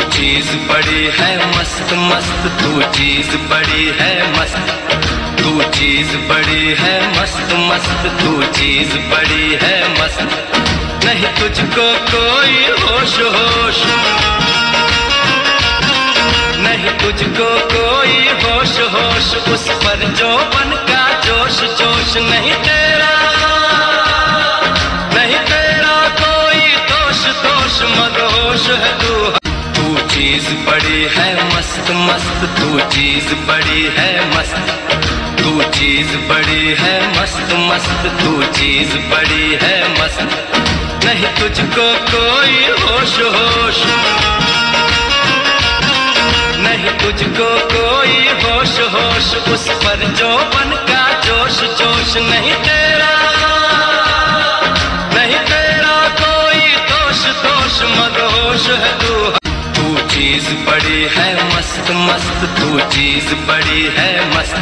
चीज़ बड़ी है मस्त मस्त, तू चीज़ बड़ी है मस्त। तू चीज़ बड़ी है मस्त मस्त, तू चीज़ बड़ी है मस्त। नहीं तुझको कोई होश होश। नहीं तुझको कोई होश होश। उस पर जो बन का जोश जोश नहीं तेरा। नहीं तेरा कोई दोष दोष मदहोश है तू। चीज़ बड़ी है मस्त मस्त, तू चीज़ बड़ी है मस्त। तू चीज़ बड़ी है मस्त मस्त, तू चीज़ बड़ी है मस्त। नहीं तुझको कोई होश होश। नहीं तुझको कोई होश होश। उस पर जो बन का जोश जोश नहीं तेरा। नहीं तेरा कोई दोष दोष मदहोश है तू। चीज़ बड़ी है मस्त मस्त, तू चीज़ बड़ी है मस्त।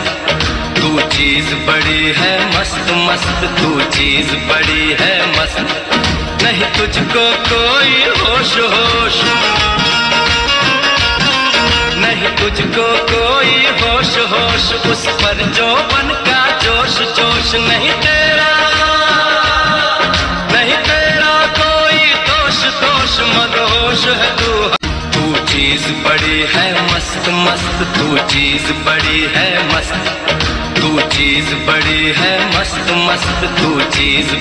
तू चीज़ बड़ी है मस्त मस्त, तू चीज़ बड़ी है मस्त। नहीं तुझको कोई होश होश। नहीं तुझको कोई होश होश। उस पर जो बन का जोश जोश नहीं तेरा। नहीं तेरा कोई दोष दोष मदहोश है चीज़ बड़ी है मस्त मस्त, तू चीज़ बड़ी है मस्त, तू चीज़ बड़ी है मस्त मस्त, तू चीज़